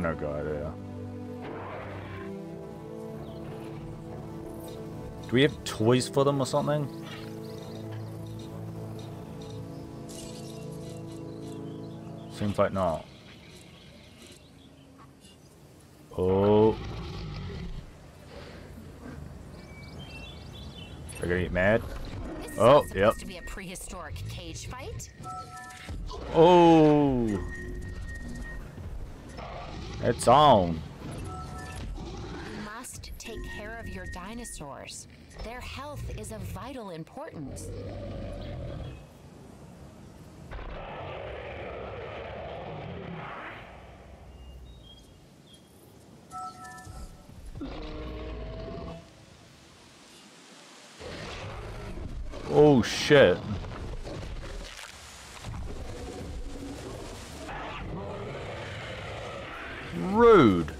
dino guy there. Do we have toys for them or something? Seems like not. Oh. They're gonna get mad. This Oh, yep. to be a prehistoric cage fight. Oh. It's on. You must take care of your dinosaurs. Their health is of vital importance. Oh shit. Rude.